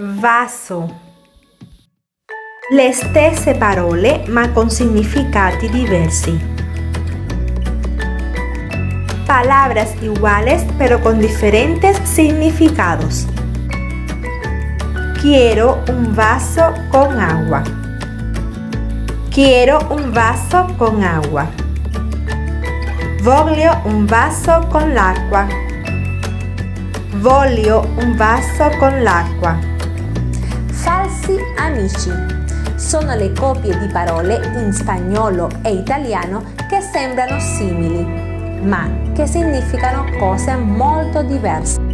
vaso. Le stesse parole ma con significati diversi. Palabras iguales pero con diferentes significados. Quiero un vaso con agua. Quiero un vaso con agua. Voglio un vaso con l'acqua. Voglio un vaso con l'acqua. Falsi amici. Sono le coppie di parole in spagnolo e italiano che sembrano simili, ma che significano cose molto diverse.